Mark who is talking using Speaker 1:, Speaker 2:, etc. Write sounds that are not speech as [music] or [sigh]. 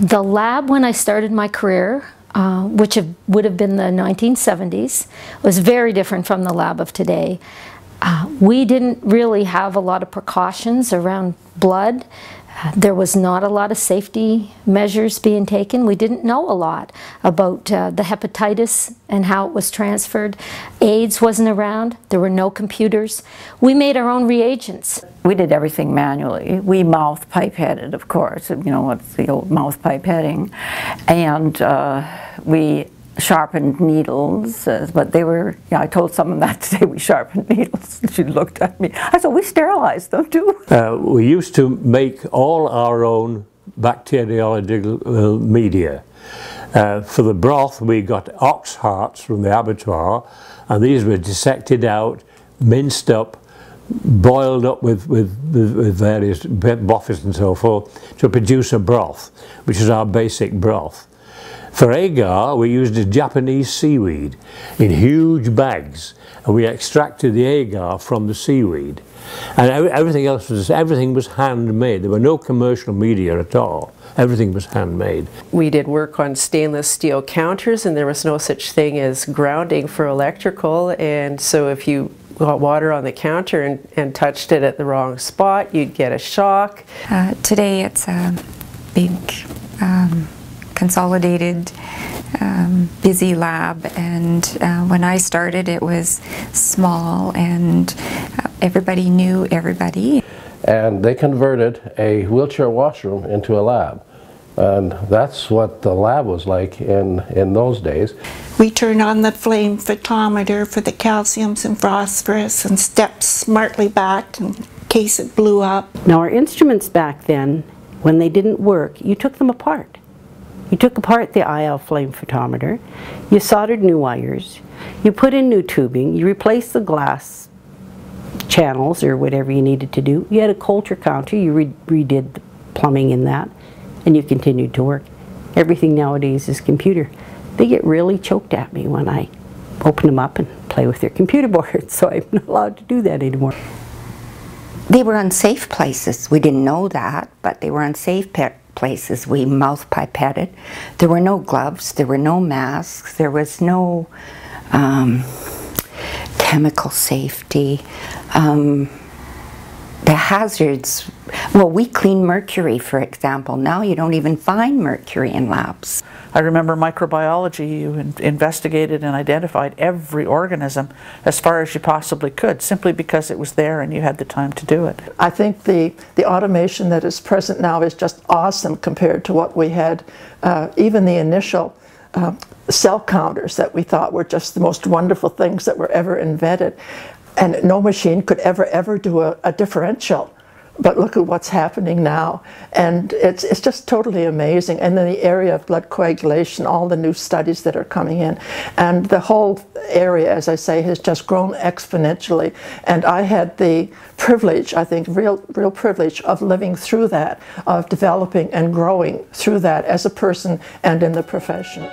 Speaker 1: The lab, when I started my career, uh, which have, would have been the 1970s, was very different from the lab of today. Uh, we didn't really have a lot of precautions around blood. There was not a lot of safety measures being taken. We didn't know a lot about uh, the hepatitis and how it was transferred. AIDS wasn't around. There were no computers. We made our own reagents.
Speaker 2: We did everything manually. We mouth pipetted, of course, you know, what's the old mouth pipetting. And uh, we sharpened needles, uh, but they were, I told someone [laughs] that today we sharpened needles. [laughs] She looked at me. I said, we sterilized them too. [laughs]
Speaker 3: Uh, we used to make all our own bacteriological media. Uh, for the broth, we got ox hearts from the abattoir, and these were dissected out, minced up, boiled up with, with, with various buffers and so forth to produce a broth, which is our basic broth. For agar, we used a Japanese seaweed in huge bags, and we extracted the agar from the seaweed. And everything else was everything was handmade. There were no commercial media at all. Everything was handmade.
Speaker 4: We did work on stainless steel counters, and there was no such thing as grounding for electrical. And so, if you got water on the counter and, and touched it at the wrong spot, you'd get a shock.
Speaker 5: Uh, today, it's a big. Um, consolidated, um, busy lab. And uh, when I started, it was small and uh, everybody knew everybody.
Speaker 6: And they converted a wheelchair washroom into a lab. And that's what the lab was like in, in those days.
Speaker 7: We turned on the flame photometer for the calciums and phosphorus and stepped smartly back in case it blew up.
Speaker 8: Now our instruments back then, when they didn't work, you took them apart. You took apart the IL flame photometer, you soldered new wires, you put in new tubing, you replaced the glass channels or whatever you needed to do. You had a Coulter counter, you re redid the plumbing in that, and you continued to work. Everything nowadays is computer. They get really choked at me when I open them up and play with their computer boards, [laughs] so I'm not allowed to do that anymore.
Speaker 9: They were unsafe places. We didn't know that, but they were unsafe places we mouth pipetted. There were no gloves, there were no masks, there was no um, chemical safety. Um, the hazards, well, we clean mercury, for example. Now you don't even find mercury in labs.
Speaker 10: I remember microbiology, you in investigated and identified every organism as far as you possibly could, simply because it was there and you had the time to do it.
Speaker 11: I think the, the automation that is present now is just awesome compared to what we had, uh, even the initial uh, cell counters that we thought were just the most wonderful things that were ever invented. And no machine could ever, ever do a, a differential but look at what's happening now. And it's, it's just totally amazing. And then the area of blood coagulation, all the new studies that are coming in. And the whole area, as I say, has just grown exponentially. And I had the privilege, I think, real, real privilege of living through that, of developing and growing through that as a person and in the profession.